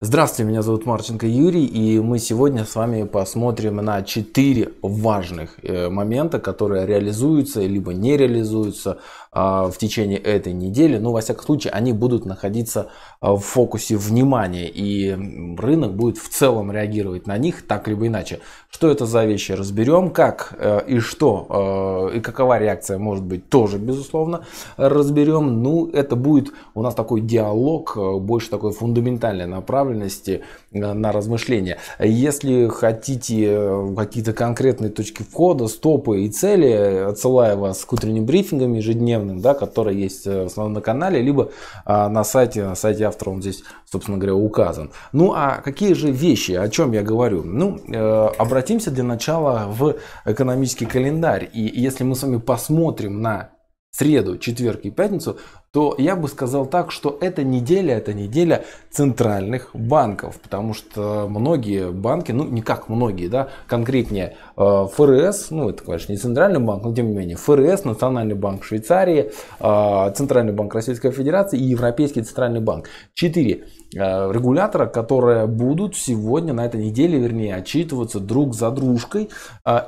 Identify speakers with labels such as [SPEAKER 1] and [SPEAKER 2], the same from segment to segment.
[SPEAKER 1] Здравствуйте, меня зовут Марченко Юрий, и мы сегодня с вами посмотрим на четыре важных э, момента, которые реализуются либо не реализуются а, в течение этой недели. Но, во всяком случае, они будут находиться а, в фокусе внимания, и рынок будет в целом реагировать на них так либо иначе. Что это за вещи, разберем, как э, и что, э, и какова реакция может быть, тоже, безусловно, разберем. Ну, это будет у нас такой диалог, больше такой фундаментальной направленности на размышления. Если хотите какие-то конкретные точки входа, стопы и цели, отсылаю вас к утренним брифингам ежедневным, да, который есть э, в основном на канале, либо а, на сайте, на сайте автора он здесь, собственно говоря, указан. Ну а какие же вещи, о чем я говорю? Ну, э, обратимся для начала в экономический календарь. И если мы с вами посмотрим на среду, четверг и пятницу, то я бы сказал так, что эта неделя, это неделя центральных банков, потому что многие банки, ну не как многие, да, конкретнее э, ФРС, ну это, конечно, не центральный банк, но тем не менее ФРС, Национальный банк Швейцарии, э, Центральный банк Российской Федерации и Европейский центральный банк. Четыре э, регулятора, которые будут сегодня, на этой неделе, вернее, отчитываться друг за дружкой.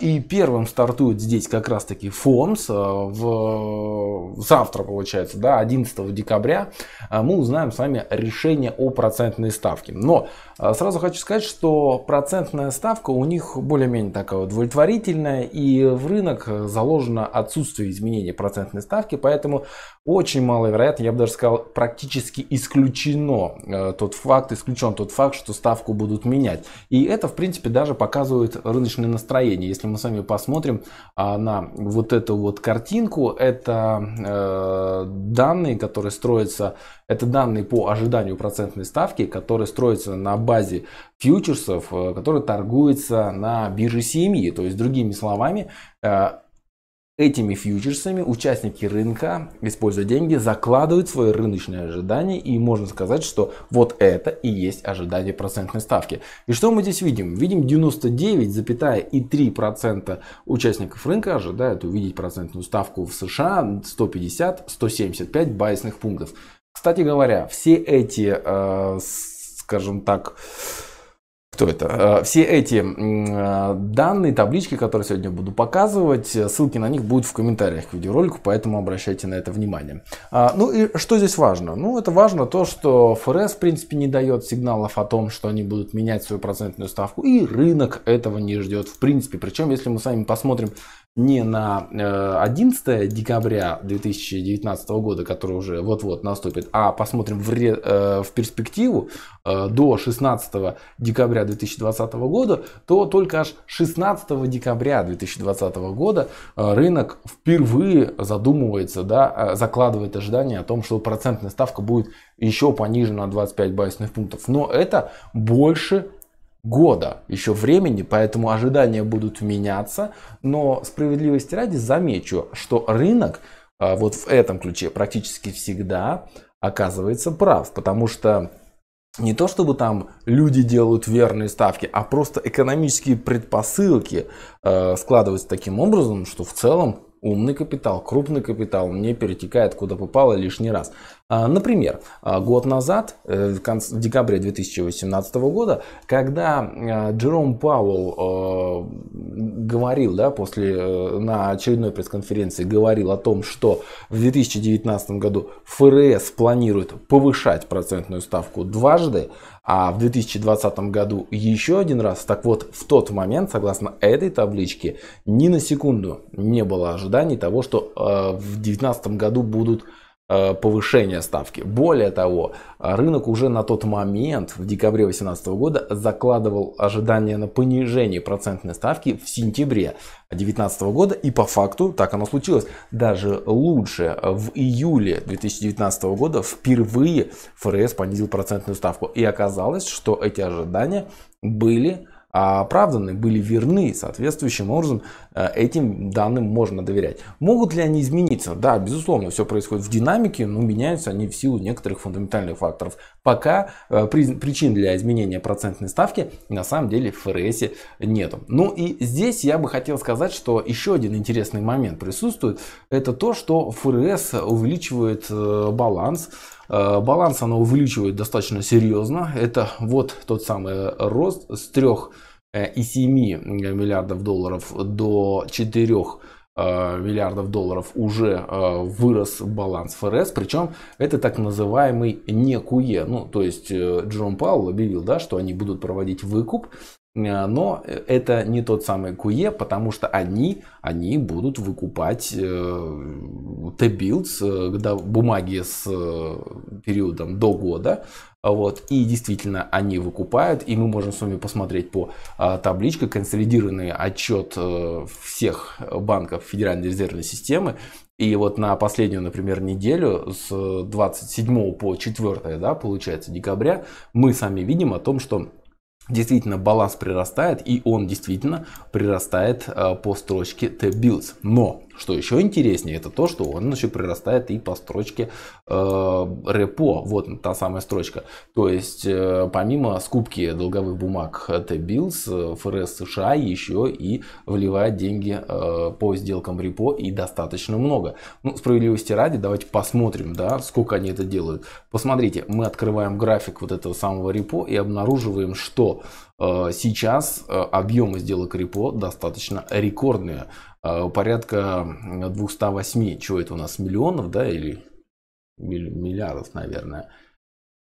[SPEAKER 1] И первым стартует здесь как раз таки ФОМС в завтра, получается, да, 11 декабря а, мы узнаем с вами решение о процентной ставке. Но а, сразу хочу сказать, что процентная ставка у них более-менее такая удовлетворительная и в рынок заложено отсутствие изменения процентной ставки, поэтому очень маловероятно, я бы даже сказал, практически исключено а, тот факт, исключен тот факт, что ставку будут менять. И это, в принципе, даже показывает рыночное настроение. Если мы с вами посмотрим на вот эту вот картинку, это э, данные данные, которые строятся, это данные по ожиданию процентной ставки, которые строятся на базе фьючерсов, э, которые торгуются на бирже CME. То есть, другими словами, э, Этими фьючерсами участники рынка, используя деньги, закладывают свои рыночные ожидания и можно сказать, что вот это и есть ожидание процентной ставки. И что мы здесь видим? Видим 99,3% участников рынка ожидают увидеть процентную ставку в США 150-175 байсных пунктов. Кстати говоря, все эти, э, скажем так, кто это? Э, все эти э, данные, таблички, которые сегодня буду показывать, ссылки на них будут в комментариях к видеоролику, поэтому обращайте на это внимание. А, ну и что здесь важно? Ну это важно то, что ФРС в принципе не дает сигналов о том, что они будут менять свою процентную ставку, и рынок этого не ждет в принципе. Причем, если мы с вами посмотрим не на 11 э, декабря 2019 года, который уже вот-вот наступит, а посмотрим в, ре, э, в перспективу э, до 16 декабря 2020 года, то только аж 16 декабря 2020 года рынок впервые задумывается, да, закладывает ожидание о том, что процентная ставка будет еще понижена на 25 базисных пунктов. Но это больше года еще времени, поэтому ожидания будут меняться. Но справедливости ради замечу, что рынок а, вот в этом ключе практически всегда оказывается прав, потому что не то чтобы там люди делают верные ставки, а просто экономические предпосылки э, складываются таким образом, что в целом умный капитал, крупный капитал не перетекает куда попало лишний раз. А, например, а, год назад, э, в декабре 2018 года, когда а, Джером Пауэлл говорил, да, после, э, на очередной пресс-конференции говорил о том, что в 2019 году ФРС планирует повышать процентную ставку дважды, а в 2020 году еще один раз. Так вот, в тот момент, согласно этой табличке, ни на секунду не было ожиданий того, что э, в 2019 году будут повышения ставки. Более того, рынок уже на тот момент, в декабре 2018 года, закладывал ожидания на понижение процентной ставки в сентябре 2019 года. И по факту так оно случилось. Даже лучше в июле 2019 года впервые ФРС понизил процентную ставку. И оказалось, что эти ожидания были оправданы, были верны, соответствующим образом э, этим данным можно доверять. Могут ли они измениться? Да, безусловно, все происходит в динамике, но меняются они в силу некоторых фундаментальных факторов. Пока э, причин для изменения процентной ставки на самом деле в ФРС нету. Ну и здесь я бы хотел сказать, что еще один интересный момент присутствует. Это то, что ФРС увеличивает э, баланс Баланс оно увеличивает достаточно серьезно. Это вот тот самый рост с 3,7 миллиардов долларов до 4 миллиардов долларов уже вырос баланс ФРС, причем это так называемый не КУЕ, ну то есть Джон Паул объявил, да, что они будут проводить выкуп. Э, но это не тот самый QE, потому что они, они будут выкупать э, э, бумаги с периодом до года. Вот. И действительно они выкупают. И мы можем с вами посмотреть по табличке консолидированный отчет всех банков Федеральной резервной системы. И вот на последнюю, например, неделю с 27 по 4, да, получается, декабря, мы сами видим о том, что действительно баланс прирастает, и он действительно прирастает э, по строчке T-Builds. Но что еще интереснее, это то, что он еще прирастает и по строчке э, репо. Вот та самая строчка. То есть, э, помимо скупки долговых бумаг T-Bills, ФРС США еще и вливает деньги э, по сделкам репо и достаточно много. Ну, справедливости ради, давайте посмотрим, да, сколько они это делают. Посмотрите, мы открываем график вот этого самого репо и обнаруживаем, что э, сейчас э, объемы сделок репо достаточно рекордные. А, порядка 208, что это у нас, миллионов, да, или миллиардов, наверное.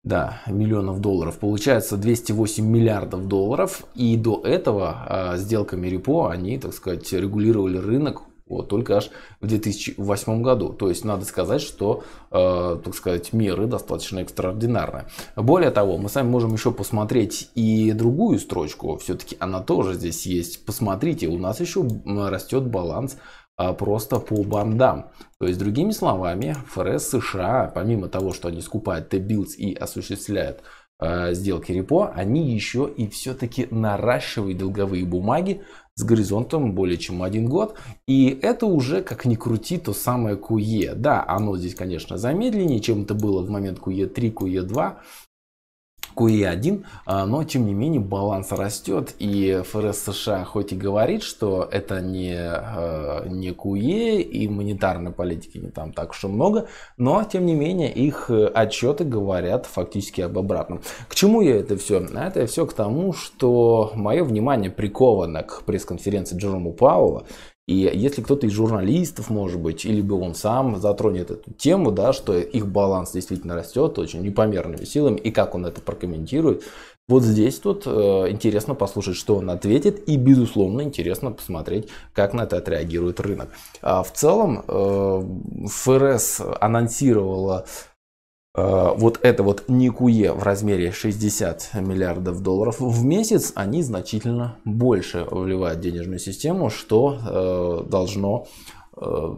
[SPEAKER 1] Да, миллионов долларов. Получается 208 миллиардов долларов. И до этого сделками репо они, так сказать, регулировали рынок вот, только аж в 2008 году. То есть надо сказать, что, э, так сказать, меры достаточно экстраординарные. Более того, мы сами можем еще посмотреть и другую строчку. Все-таки она тоже здесь есть. Посмотрите, у нас еще растет баланс а, просто по бандам. То есть, другими словами, ФРС США, помимо того, что они скупают T-bills и осуществляют э, сделки репо, они еще и все-таки наращивают долговые бумаги с горизонтом более чем один год. И это уже, как ни крути, то самое QE. Да, оно здесь, конечно, замедленнее, чем это было в момент QE 3, QE 2. QE1, а, но тем не менее баланс растет, и ФРС США хоть и говорит, что это не, а, не QE и монетарной политики не там так уж и много, но тем не менее их отчеты говорят фактически об обратном. К чему я это все? Это все к тому, что мое внимание приковано к пресс-конференции Джерома Пауэлла, и если кто-то из журналистов, может быть, или бы он сам затронет эту тему, да, что их баланс действительно растет очень непомерными силами, и как он это прокомментирует, вот здесь тут э, интересно послушать, что он ответит, и, безусловно, интересно посмотреть, как на это отреагирует рынок. А в целом, э, ФРС анонсировала вот это вот Никуе в размере 60 миллиардов долларов в месяц, они значительно больше вливают в денежную систему, что э, должно э,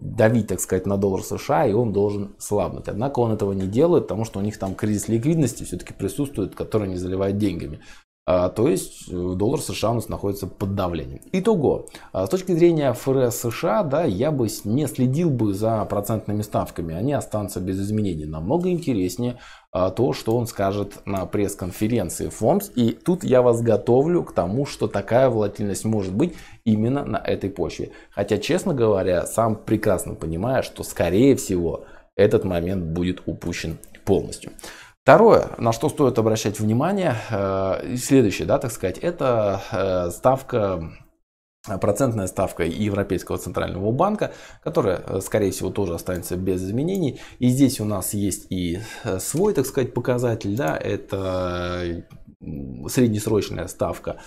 [SPEAKER 1] давить, так сказать, на доллар США, и он должен слабнуть. Однако он этого не делает, потому что у них там кризис ликвидности все-таки присутствует, который не заливает деньгами. А, то есть э, доллар США у нас находится под давлением. Итого, а, с точки зрения ФРС США, да, я бы не следил бы за процентными ставками, они останутся без изменений. Намного интереснее а, то, что он скажет на пресс-конференции ФОМС. И тут я вас готовлю к тому, что такая волатильность может быть именно на этой почве. Хотя, честно говоря, сам прекрасно понимаю, что скорее всего этот момент будет упущен полностью. Второе, на что стоит обращать внимание, э, следующее, да, так сказать, это э, ставка процентная ставка Европейского центрального банка, которая, э, скорее всего, тоже останется без изменений. И здесь у нас есть и свой, так сказать, показатель, да, это среднесрочная ставка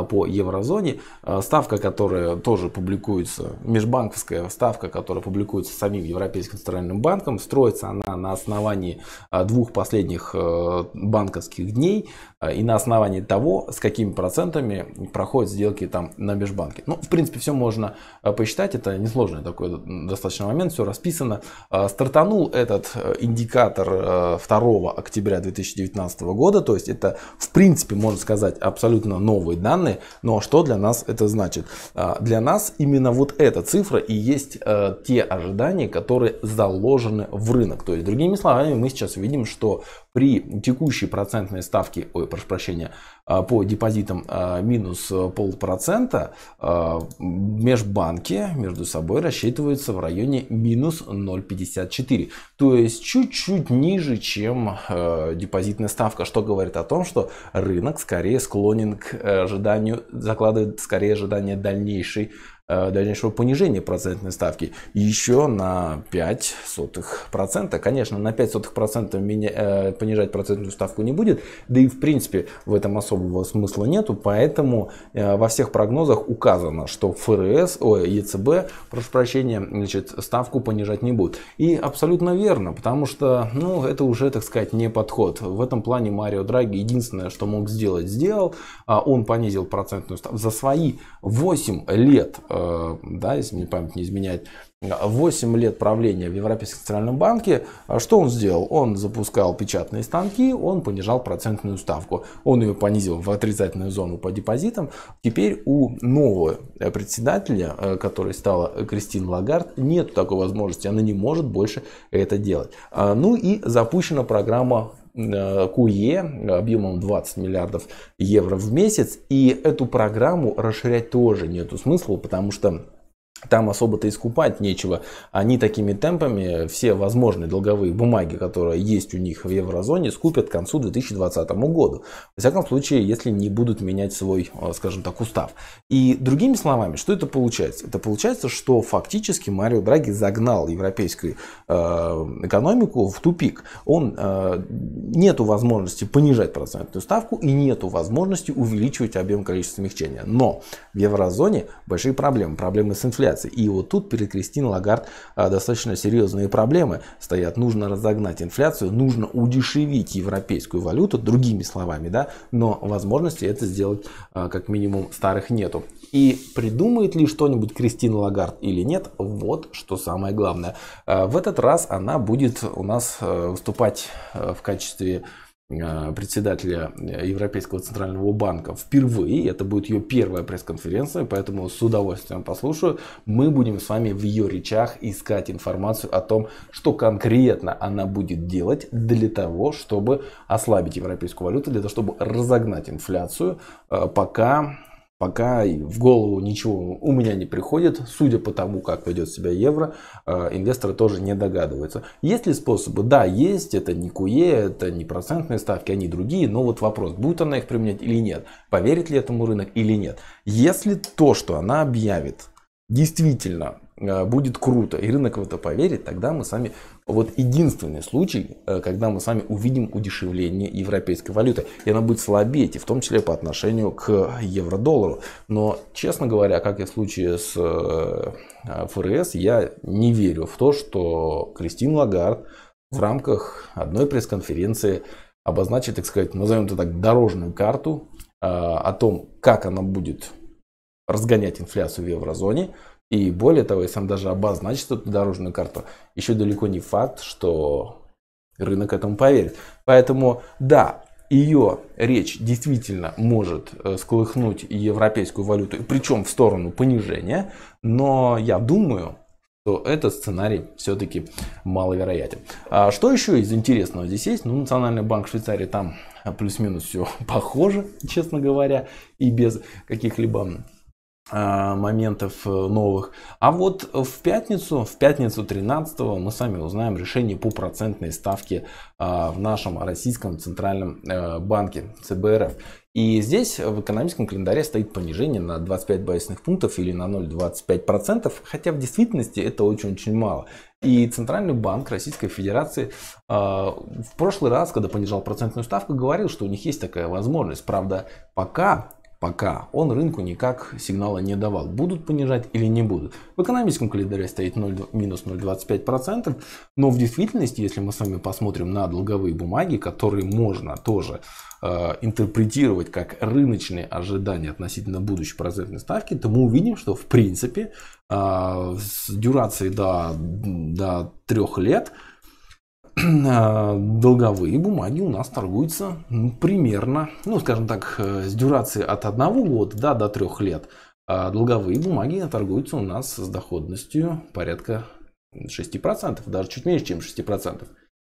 [SPEAKER 1] по еврозоне. А, ставка, которая тоже публикуется, межбанковская ставка, которая публикуется самим Европейским центральным банком, строится она на основании а, двух последних банковских дней и на основании того, с какими процентами проходят сделки там на межбанке. Ну, в принципе, все можно посчитать, это несложный такой достаточно момент, все расписано. Стартанул этот индикатор 2 октября 2019 года, то есть это, в принципе, можно сказать, абсолютно данный данные, но что для нас это значит? А, для нас именно вот эта цифра и есть э, те ожидания, которые заложены в рынок. То есть, другими словами, мы сейчас видим, что при текущей процентной ставке, ой, прошу прощения, а, по депозитам а, минус полпроцента, а, межбанки между собой рассчитываются в районе минус 0,54. То есть чуть-чуть ниже, чем депозитная ставка, что говорит о том, что рынок скорее склонен к ожиданию, закладывает скорее ожидание дальнейшей Э, дальнейшего понижения процентной ставки еще на 5 сотых процента. Конечно, на 5 сотых процента э, понижать процентную ставку не будет, да и в принципе в этом особого смысла нету, поэтому э, во всех прогнозах указано, что ФРС, ой, ЕЦБ, прошу прощения, значит, ставку понижать не будет. И абсолютно верно, потому что, ну, это уже, так сказать, не подход. В этом плане Марио Драги единственное, что мог сделать, сделал. А он понизил процентную ставку за свои 8 лет Э, да, если мне память не изменяет, 8 лет правления в Европейском центральном банке, а что он сделал? Он запускал печатные станки, он понижал процентную ставку. Он ее понизил в отрицательную зону по депозитам. Теперь у нового председателя, э, который стала Кристин Лагард, нет такой возможности. Она не может больше это делать. А, ну и запущена программа QE э, объемом 20 миллиардов евро в месяц. И эту программу расширять тоже нету смысла, потому что там особо-то искупать нечего. Они такими темпами все возможные долговые бумаги, которые есть у них в еврозоне, скупят к концу 2020 году. Во всяком случае, если не будут менять свой, э, скажем так, устав. И другими словами, что это получается? Это получается, что фактически Марио Драги загнал европейскую э, экономику в тупик. Он э, нету возможности понижать процентную ставку и нету возможности увеличивать объем количества смягчения. Но в еврозоне большие проблемы. Проблемы с инфляцией инфляции. И вот тут перед Кристин Лагард а, достаточно серьезные проблемы стоят. Нужно разогнать инфляцию, нужно удешевить европейскую валюту, другими словами, да, но возможности это сделать а, как минимум старых нету. И придумает ли что-нибудь Кристина Лагард или нет, вот что самое главное. А, в этот раз она будет у нас выступать в качестве председателя Европейского центрального банка впервые. Это будет ее первая пресс-конференция, поэтому с удовольствием послушаю. Мы будем с вами в ее речах искать информацию о том, что конкретно она будет делать для того, чтобы ослабить европейскую валюту, для того, чтобы разогнать инфляцию, э, пока Пока в голову ничего у меня не приходит, судя по тому, как ведет себя евро, э, инвесторы тоже не догадываются. Есть ли способы? Да, есть. Это не КУЕ, это не процентные ставки, они другие. Но вот вопрос, будет она их применять или нет? Поверит ли этому рынок или нет? Если то, что она объявит, действительно будет круто, и рынок в это поверит, тогда мы сами... Вот единственный случай, э, когда мы сами увидим удешевление европейской валюты. И она будет слабеть, и в том числе по отношению к евро-доллару. Но, честно говоря, как и в случае с э, ФРС, я не верю в то, что Кристин Лагард в рамках одной пресс-конференции обозначит, так сказать, назовем это так, дорожную карту о том, как она будет разгонять инфляцию в еврозоне, и более того, если он даже обозначит эту дорожную карту, еще далеко не факт, что рынок этому поверит. Поэтому да, ее речь действительно может э, сколыхнуть европейскую валюту, причем в сторону понижения, но я думаю, что этот сценарий все-таки маловероятен. А что еще из интересного здесь есть? Ну, Национальный банк Швейцарии там плюс-минус все похоже, честно говоря, и без каких-либо моментов э, новых. А вот в пятницу, в пятницу 13 мы сами узнаем решение по процентной ставке а, в нашем российском центральном э, банке ЦБРФ. И здесь в экономическом календаре стоит понижение на 25 базисных пунктов или на 0,25%, хотя в действительности это очень-очень мало. И Центральный банк Российской Федерации э, в прошлый раз, когда понижал процентную ставку, говорил, что у них есть такая возможность. Правда, пока пока он рынку никак сигнала не давал, будут понижать или не будут. В экономическом календаре стоит 0, минус 0,25%, но в действительности, если мы с вами посмотрим на долговые бумаги, которые можно тоже э, интерпретировать как рыночные ожидания относительно будущей процентной ставки, то мы увидим, что в принципе э, с дюрацией до, до 3 лет долговые бумаги у нас торгуются примерно, ну скажем так, э, с дюрацией от одного года да, до трех лет. А долговые бумаги торгуются у нас с доходностью порядка 6%, даже чуть меньше, чем 6%.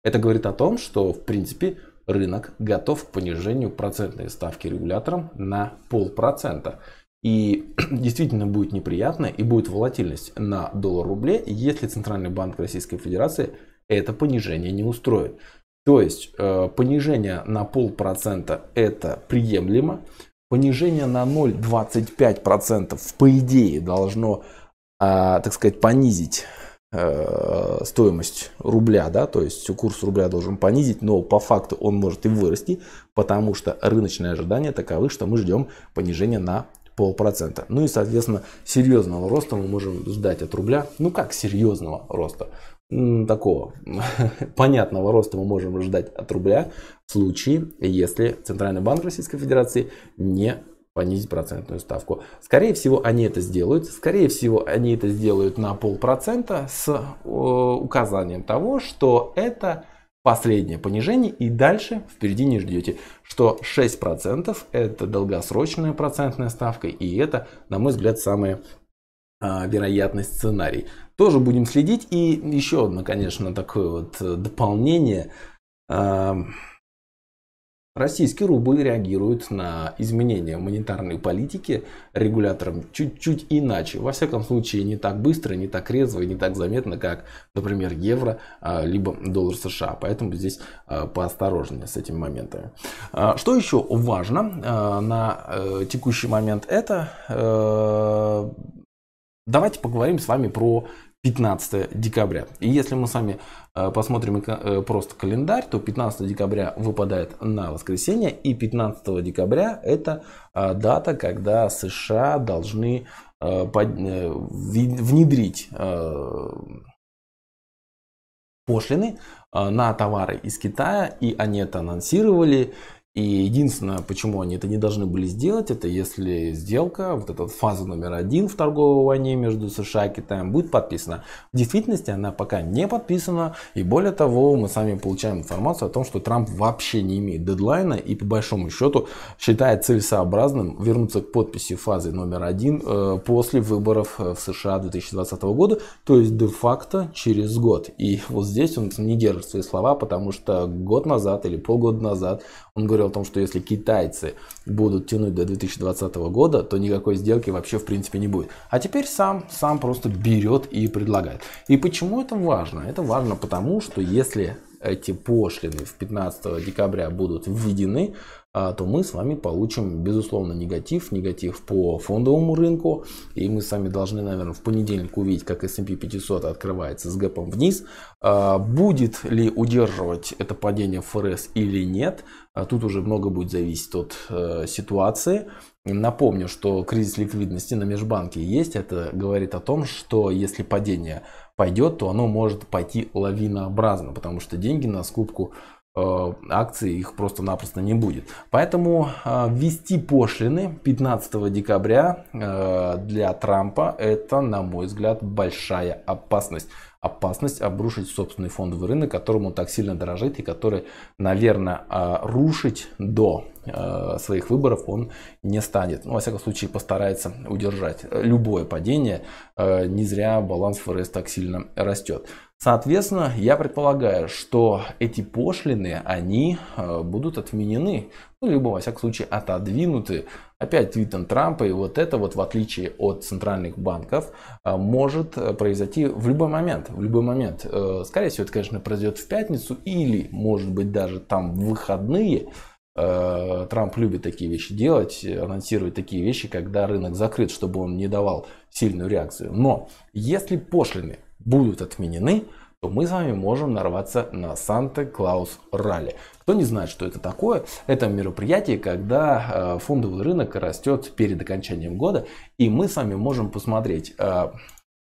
[SPEAKER 1] Это говорит о том, что в принципе рынок готов к понижению процентной ставки регулятором на полпроцента. И действительно будет неприятно и будет волатильность на доллар-рубле, если Центральный банк Российской Федерации это понижение не устроит. То есть э, понижение на полпроцента это приемлемо. Понижение на 0,25% по идее должно, а, так сказать, понизить э, стоимость рубля, да, то есть курс рубля должен понизить, но по факту он может и вырасти, потому что рыночные ожидания таковы, что мы ждем понижения на полпроцента. Ну и, соответственно, серьезного роста мы можем ждать от рубля. Ну как серьезного роста? Такого понятного роста мы можем ждать от рубля в случае, если Центральный банк Российской Федерации не понизить процентную ставку. Скорее всего, они это сделают. Скорее всего, они это сделают на полпроцента с э, указанием того, что это последнее понижение и дальше впереди не ждете, что 6% это долгосрочная процентная ставка и это, на мой взгляд, самый а, вероятный сценарий. Тоже будем следить и еще одно, конечно, такое вот э, дополнение. А, Российский рубль реагирует на изменения монетарной политики регулятором чуть-чуть иначе. Во всяком случае, не так быстро, не так резво и не так заметно, как, например, евро, а, либо доллар США. Поэтому здесь а, поосторожнее с этими моментами. Что еще важно на э, текущий момент, это э, давайте поговорим с вами про 15 декабря. И если мы с вами э, посмотрим э, просто календарь, то 15 декабря выпадает на воскресенье, и 15 декабря это э, дата, когда США должны внедрить пошлины на товары из Китая, и они это анонсировали, и единственное, почему они это не должны были сделать, это если сделка, вот эта фаза номер один в торговой войне между США и Китаем будет подписана. В действительности она пока не подписана. И более того, мы сами получаем информацию о том, что Трамп вообще не имеет дедлайна и по большому счету считает целесообразным вернуться к подписи фазы номер один э, после выборов в США 2020 года, то есть де-факто через год. И вот здесь он не держит свои слова, потому что год назад или полгода назад он говорил о том, что если китайцы будут тянуть до 2020 года, то никакой сделки вообще в принципе не будет. А теперь сам, сам просто берет и предлагает. И почему это важно? Это важно потому, что если эти пошлины в 15 декабря будут введены, то мы с вами получим, безусловно, негатив. Негатив по фондовому рынку. И мы с вами должны, наверное, в понедельник увидеть, как S&P 500 открывается с гэпом вниз. А, будет ли удерживать это падение ФРС или нет, а тут уже много будет зависеть от э, ситуации. Напомню, что кризис ликвидности на межбанке есть. Это говорит о том, что если падение пойдет, то оно может пойти лавинообразно, потому что деньги на скупку акций их просто-напросто не будет. Поэтому э, ввести пошлины 15 декабря э, для Трампа это, на мой взгляд, большая опасность. Опасность обрушить собственный фондовый рынок, которому так сильно дорожит и который, наверное, рушить до своих выборов он не станет. Ну, во всяком случае, постарается удержать любое падение. Не зря баланс ФРС так сильно растет. Соответственно, я предполагаю, что эти пошлины, они э, будут отменены, ну, либо, во всяком случае, отодвинуты. Опять твитом Трампа, и вот это вот, в отличие от центральных банков, э, может э, произойти в любой момент. В любой момент. Скорее всего, это, конечно, произойдет в пятницу или, может быть, даже там в выходные. Трамп любит такие вещи делать, анонсировать такие вещи, когда рынок закрыт, чтобы он не давал сильную реакцию. Но если пошлины будут отменены, то мы с вами можем нарваться на Санта-Клаус Ралли. Кто не знает, что это такое, это мероприятие, когда э, фондовый рынок растет перед окончанием года, и мы с вами можем посмотреть э,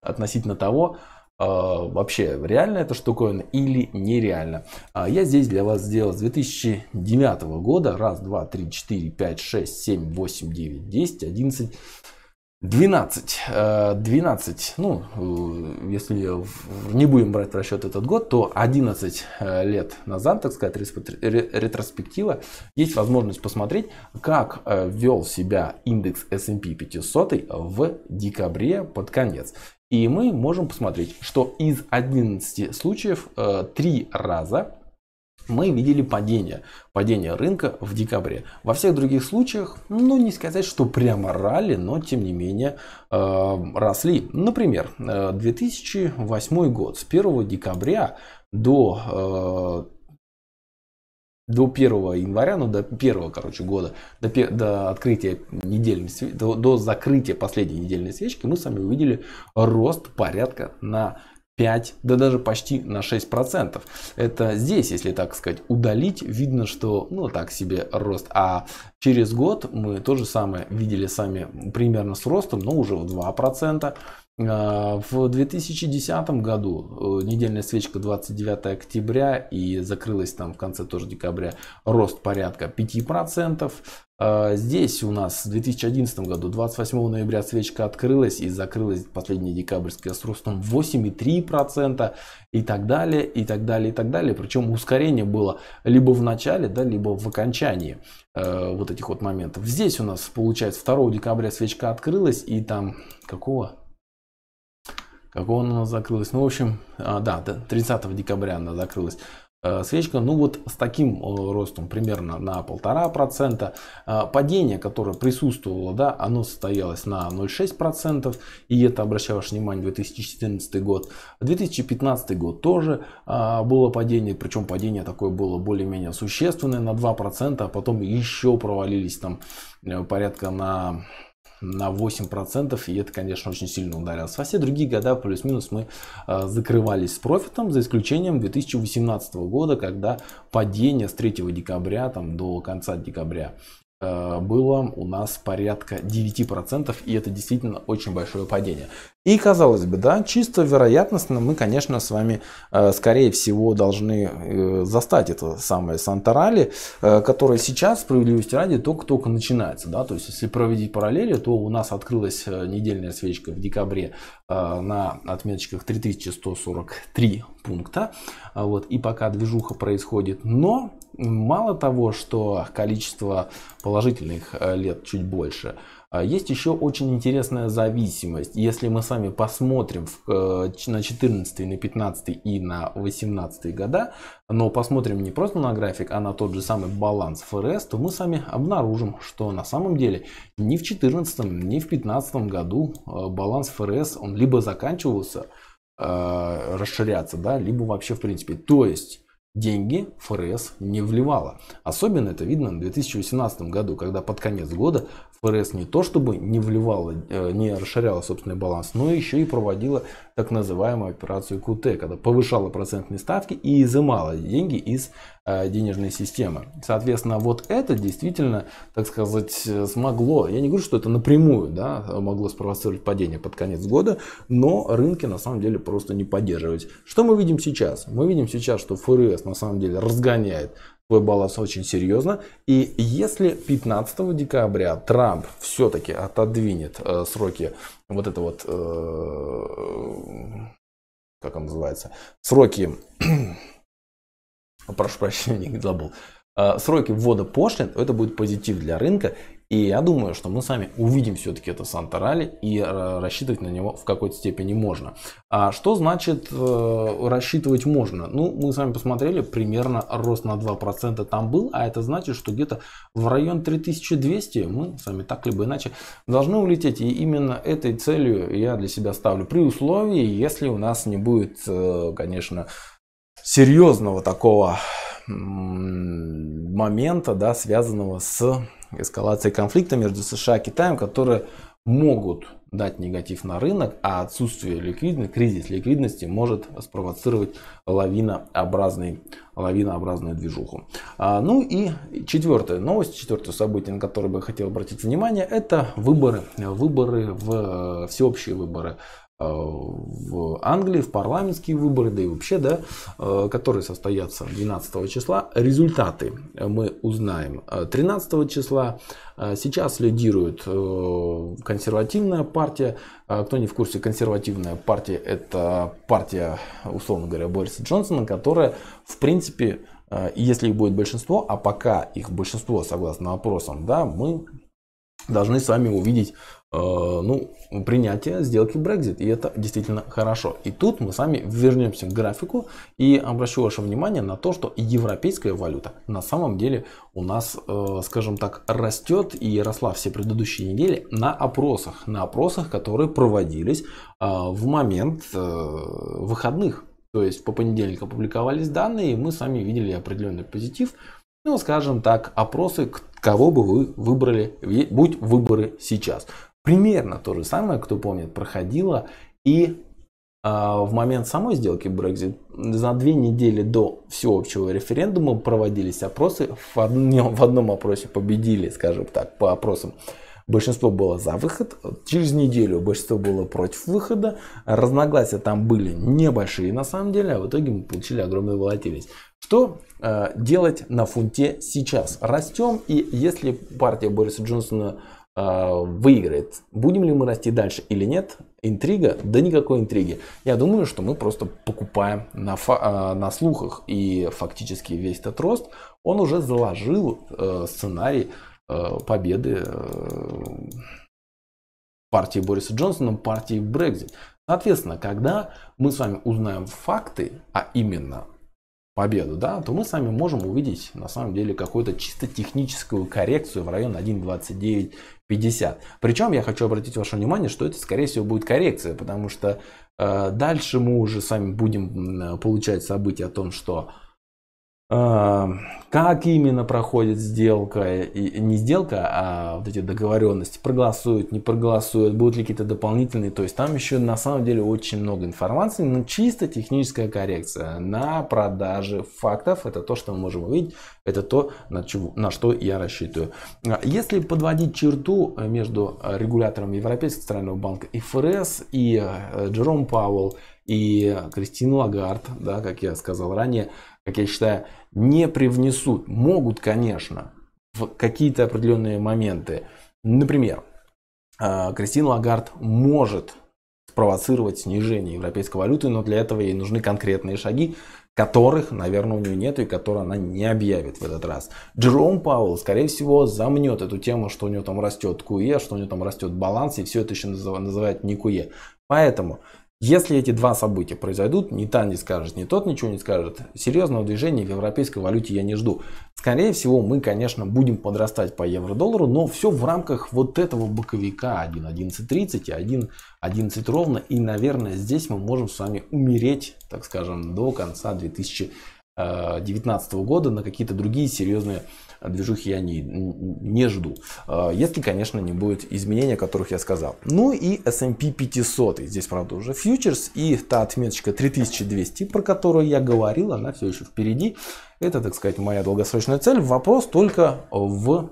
[SPEAKER 1] относительно того, э, вообще реально эта штуковина или нереально. Я здесь для вас сделал с 2009 года. Раз, два, три, четыре, пять, шесть, семь, восемь, девять, десять, одиннадцать. 12. 12, э, ну, э, если не будем брать в расчет этот год, то 11 э, лет назад, так сказать, ретроспектива, есть возможность посмотреть, как вел себя индекс S&P 500 в декабре под конец. И мы можем посмотреть, что из 11 случаев 3 раза мы видели падение, падение рынка в декабре. Во всех других случаях, ну не сказать, что прямо ралли, но тем не менее э, росли. Например, 2008 э, год с 1 декабря до э, до 1 января, ну до 1, короче, года, до, до открытия недельной, до, до закрытия последней недельной свечки, мы с вами увидели рост порядка на 5, да даже почти на 6%. Это здесь, если так сказать, удалить, видно, что ну так себе рост. А через год мы то же самое видели сами примерно с ростом, но уже в 2%. А, в 2010 году э, недельная свечка 29 октября и закрылась там в конце тоже декабря рост порядка 5%. А, здесь у нас в 2011 году 28 ноября свечка открылась и закрылась последняя декабрьская с ростом 8,3% и так далее, и так далее, и так далее. Причем ускорение было либо в начале, да, либо в окончании э, вот этих вот моментов. Здесь у нас получается 2 декабря свечка открылась и там какого? Какого она закрылась? Ну, в общем, а, да, 30 декабря она закрылась э, свечка, ну вот с таким э, ростом примерно на полтора процента. Э, падение, которое присутствовало, да, оно состоялось на 0,6%, и это, обращаю ваше внимание, 2014 год. 2015 год тоже было падение, причем падение такое было более-менее существенное на 2%, а потом еще провалились там порядка на на 8%, и это, конечно, очень сильно ударилось. Во все другие года плюс-минус мы э, закрывались с профитом, за исключением 2018 года, когда падение с 3 декабря там, до конца декабря Э, было у нас порядка 9%, и это действительно очень большое падение. И казалось бы, да, чисто вероятностно мы, конечно, с вами, э, скорее всего, должны э, застать это самое Санторали, которое сейчас, справедливости ради, только-только начинается. Да? То есть, если проводить параллели, то у нас открылась недельная свечка в декабре на отметочках 3143 пункта. Вот, и пока движуха происходит, но мало того, что количество положительных э, лет чуть больше, а есть еще очень интересная зависимость. Если мы с вами посмотрим э, на 14, на 15 и на 18 года, но посмотрим не просто на график, а на тот же самый баланс ФРС, то мы с вами обнаружим, что на самом деле ни в 14, ни в 15 году э, баланс ФРС он либо заканчивался расширяться, да, либо вообще в принципе. То есть деньги ФРС не вливала. Особенно это видно в 2018 году, когда под конец года ФРС не то чтобы не вливала, э, не расширяла собственный баланс, но еще и проводила так называемую операцию КУТ, когда повышала процентные ставки и изымала деньги из э, денежной системы. Соответственно, вот это действительно, так сказать, смогло, я не говорю, что это напрямую да, могло спровоцировать падение под конец года, но рынки на самом деле просто не поддерживать. Что мы видим сейчас? Мы видим сейчас, что ФРС на самом деле разгоняет баланс очень серьезно. И если 15 декабря Трамп все-таки отодвинет э, сроки вот это вот, э, как он называется, сроки, прошу прощения, не забыл, сроки ввода пошлин, это будет позитив для рынка. И я думаю, что мы сами увидим все-таки это Санта-Ралли и э, рассчитывать на него в какой-то степени можно. А что значит э, рассчитывать можно? Ну, мы с вами посмотрели, примерно рост на 2% там был, а это значит, что где-то в район 3200 мы с вами так либо иначе должны улететь. И именно этой целью я для себя ставлю. При условии, если у нас не будет, э, конечно, серьезного такого момента, да, связанного с эскалацией конфликта между США и Китаем, которые могут дать негатив на рынок, а отсутствие ликвидности, кризис ликвидности может спровоцировать лавинообразный, лавинообразную движуху. А, ну и четвертая новость, четвертое событие, на которое бы я хотел обратить внимание, это выборы. Выборы в всеобщие выборы в Англии, в парламентские выборы, да и вообще, да, которые состоятся 12 числа. Результаты мы узнаем 13 числа. Сейчас лидирует консервативная партия. Кто не в курсе, консервативная партия это партия, условно говоря, Бориса Джонсона, которая в принципе если их будет большинство, а пока их большинство, согласно опросам, да, мы должны с вами увидеть э, ну, принятие сделки Brexit. И это действительно хорошо. И тут мы с вами вернемся к графику и обращу ваше внимание на то, что европейская валюта на самом деле у нас, э, скажем так, растет и росла все предыдущие недели на опросах. На опросах, которые проводились э, в момент выходных. То есть по понедельникам публиковались данные, и мы с вами видели определенный позитив. Ну, скажем так, опросы, кого бы вы выбрали, будь выборы сейчас. Примерно то же самое, кто помнит, проходило и а, в момент самой сделки Brexit за две недели до всеобщего референдума проводились опросы. В одном, в одном опросе победили, скажем так, по опросам Большинство было за выход. Через неделю большинство было против выхода. Разногласия там были небольшие на самом деле, а в итоге мы получили огромную волатильность. Что э, делать на фунте сейчас? Растем, и если партия Бориса Джонсона э, выиграет, будем ли мы расти дальше или нет? Интрига? Да никакой интриги. Я думаю, что мы просто покупаем на, э, на слухах. И фактически весь этот рост, он уже заложил э, сценарий Э, победы э, партии Бориса Джонсона, партии Брекзит. Соответственно, когда мы с вами узнаем факты, а именно победу, да, то мы с вами можем увидеть на самом деле какую-то чисто техническую коррекцию в район 1.2950. Причем я хочу обратить ваше внимание, что это скорее всего будет коррекция, потому что э, дальше мы уже сами будем получать события о том, что как именно проходит сделка, и не сделка, а вот эти договоренности, проголосуют, не проголосуют, будут ли какие-то дополнительные, то есть там еще на самом деле очень много информации, но чисто техническая коррекция на продаже фактов, это то, что мы можем увидеть, это то, на, чего, на что я рассчитываю. А если подводить черту между регулятором Европейского центрального банка и ФРС и э, Джером Пауэлл и Кристин Лагард, да, как я сказал ранее, как я считаю, не привнесут. Могут, конечно, в какие-то определенные моменты. Например, а, Кристин Лагард может спровоцировать снижение европейской валюты, но для этого ей нужны конкретные шаги, которых, наверное, у нее нет и которые она не объявит в этот раз. Джером Пауэлл, скорее всего, замнет эту тему, что у него там растет КУЕ, что у него там растет баланс, и все это еще называют не КУЕ. Поэтому если эти два события произойдут, ни та не скажет, ни тот ничего не скажет, серьезного движения в европейской валюте я не жду. Скорее всего, мы, конечно, будем подрастать по евро-доллару, но все в рамках вот этого боковика 1.1130 и 1.11 ровно. И, наверное, здесь мы можем с вами умереть, так скажем, до конца 2019 года на какие-то другие серьезные движухи я не, не жду. А, если, конечно, не будет изменений, о которых я сказал. Ну и S&P 500. Здесь, правда, уже фьючерс. И та отметочка 3200, про которую я говорил, она все еще впереди. Это, так сказать, моя долгосрочная цель. Вопрос только в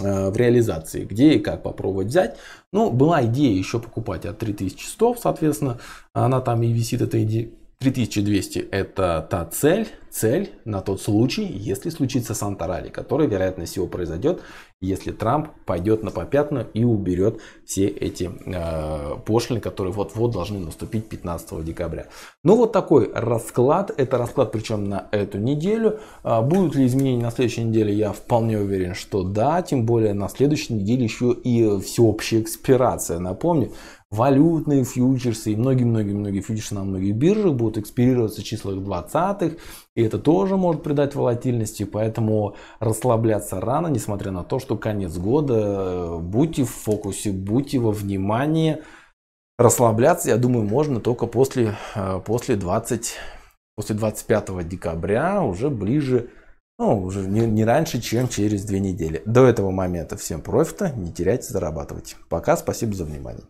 [SPEAKER 1] э, в реализации, где и как попробовать взять. Ну, была идея еще покупать от 3100, соответственно, она там и висит, эта идея 3200 это та цель, цель на тот случай, если случится Санта-Ралли, который, вероятно всего, произойдет, если Трамп пойдет на попятную и уберет все эти э, пошлины, которые вот-вот должны наступить 15 декабря. Ну вот такой расклад, это расклад причем на эту неделю. А будут ли изменения на следующей неделе, я вполне уверен, что да, тем более на следующей неделе еще и всеобщая экспирация. Напомню, валютные фьючерсы и многие-многие-многие фьючерсы на многих биржах будут экспирироваться в числах 20-х. И это тоже может придать волатильности, поэтому расслабляться рано, несмотря на то, что конец года. Будьте в фокусе, будьте во внимании. Расслабляться, я думаю, можно только после, э, после, 20, после 25 декабря, уже ближе ну, уже не, не раньше, чем через две недели. До этого момента всем профита, не теряйте зарабатывать. Пока, спасибо за внимание.